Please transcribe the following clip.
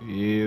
Yeah.